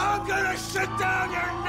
I'm gonna shut down your neck!